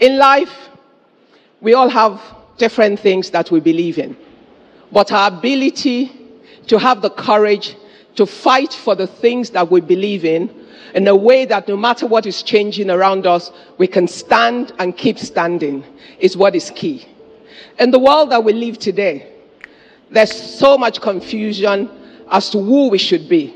In life, we all have different things that we believe in, but our ability to have the courage to fight for the things that we believe in in a way that no matter what is changing around us, we can stand and keep standing is what is key. In the world that we live today, there's so much confusion as to who we should be,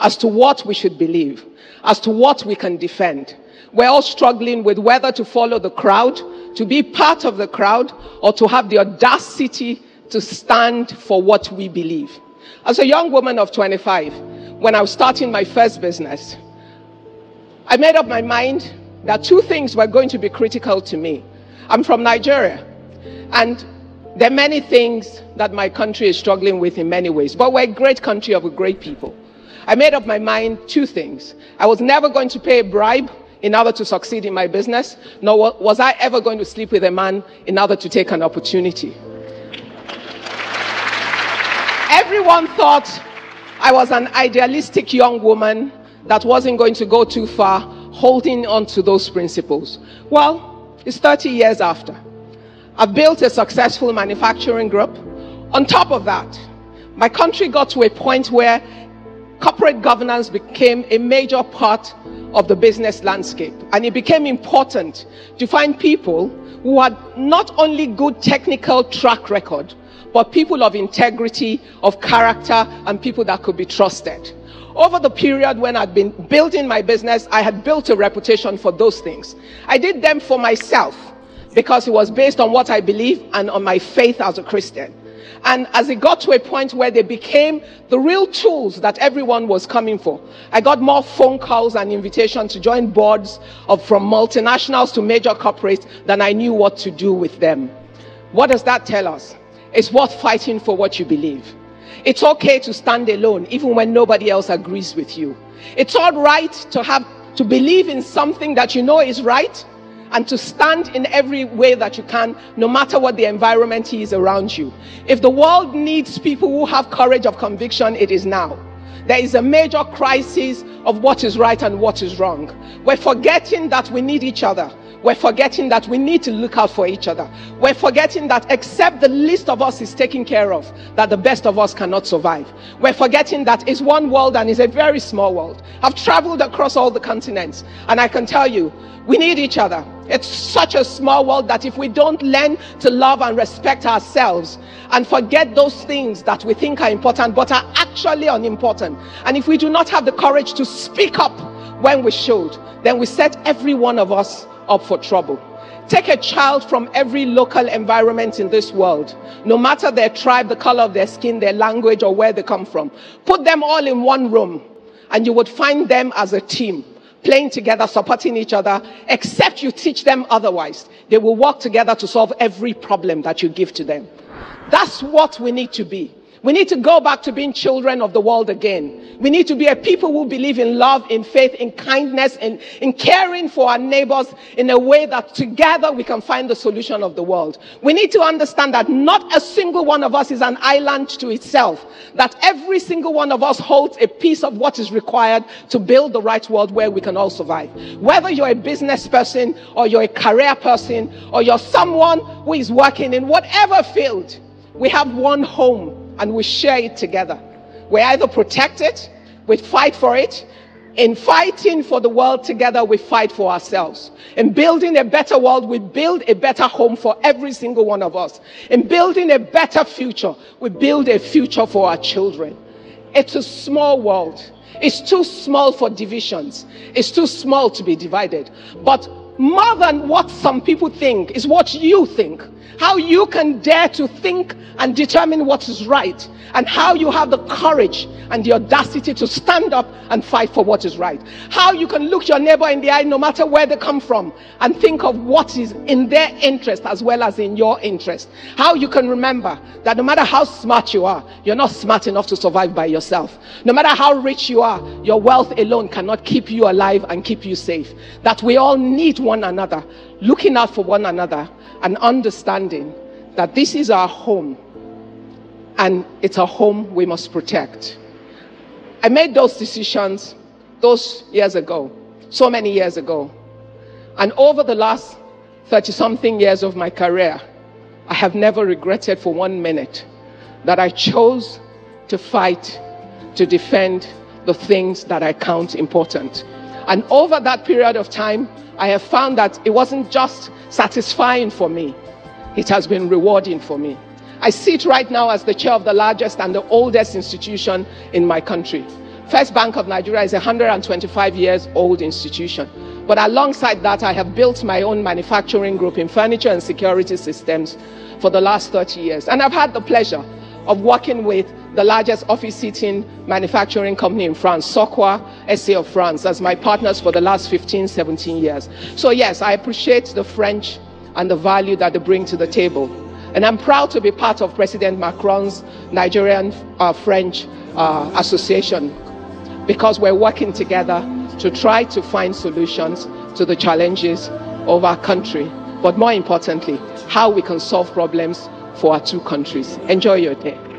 as to what we should believe, as to what we can defend. We're all struggling with whether to follow the crowd, to be part of the crowd, or to have the audacity to stand for what we believe. As a young woman of 25, when I was starting my first business, I made up my mind that two things were going to be critical to me. I'm from Nigeria, and there are many things that my country is struggling with in many ways, but we're a great country of great people. I made up my mind two things. I was never going to pay a bribe in order to succeed in my business, nor was I ever going to sleep with a man in order to take an opportunity. Everyone thought I was an idealistic young woman that wasn't going to go too far, holding on to those principles. Well, it's 30 years after. I've built a successful manufacturing group. On top of that, my country got to a point where corporate governance became a major part of the business landscape. And it became important to find people who had not only good technical track record, but people of integrity, of character, and people that could be trusted. Over the period when I'd been building my business, I had built a reputation for those things. I did them for myself because it was based on what I believe and on my faith as a Christian. And as it got to a point where they became the real tools that everyone was coming for, I got more phone calls and invitations to join boards of from multinationals to major corporates than I knew what to do with them. What does that tell us? It's worth fighting for what you believe. It's okay to stand alone even when nobody else agrees with you. It's all right to have to believe in something that you know is right and to stand in every way that you can, no matter what the environment is around you. If the world needs people who have courage of conviction, it is now. There is a major crisis of what is right and what is wrong. We're forgetting that we need each other. We're forgetting that we need to look out for each other. We're forgetting that except the least of us is taken care of, that the best of us cannot survive. We're forgetting that it's one world and it's a very small world. I've traveled across all the continents and I can tell you, we need each other. It's such a small world that if we don't learn to love and respect ourselves and forget those things that we think are important but are actually unimportant, and if we do not have the courage to speak up when we should, then we set every one of us up for trouble. Take a child from every local environment in this world, no matter their tribe, the color of their skin, their language, or where they come from. Put them all in one room, and you would find them as a team, playing together, supporting each other, except you teach them otherwise. They will work together to solve every problem that you give to them. That's what we need to be. We need to go back to being children of the world again. We need to be a people who believe in love, in faith, in kindness, in, in caring for our neighbors in a way that together we can find the solution of the world. We need to understand that not a single one of us is an island to itself, that every single one of us holds a piece of what is required to build the right world where we can all survive. Whether you're a business person or you're a career person or you're someone who is working in whatever field, we have one home and we share it together. We either protect it, we fight for it. In fighting for the world together, we fight for ourselves. In building a better world, we build a better home for every single one of us. In building a better future, we build a future for our children. It's a small world. It's too small for divisions. It's too small to be divided. But more than what some people think is what you think. How you can dare to think and determine what is right, and how you have the courage and the audacity to stand up and fight for what is right. How you can look your neighbor in the eye, no matter where they come from, and think of what is in their interest as well as in your interest. How you can remember that no matter how smart you are, you're not smart enough to survive by yourself. No matter how rich you are, your wealth alone cannot keep you alive and keep you safe. That we all need one another, looking out for one another, and understanding that this is our home and it's a home we must protect. I made those decisions those years ago, so many years ago. And over the last 30 something years of my career, I have never regretted for one minute that I chose to fight to defend the things that I count important. And over that period of time, I have found that it wasn't just satisfying for me, it has been rewarding for me. I sit right now as the chair of the largest and the oldest institution in my country. First Bank of Nigeria is a 125 years old institution. But alongside that, I have built my own manufacturing group in furniture and security systems for the last 30 years. And I've had the pleasure of working with the largest office seating manufacturing company in France, Sokoa SA of France, as my partners for the last 15, 17 years. So, yes, I appreciate the French and the value that they bring to the table. And I'm proud to be part of President Macron's Nigerian uh, French uh, Association because we're working together to try to find solutions to the challenges of our country. But more importantly, how we can solve problems for our two countries. Enjoy your day.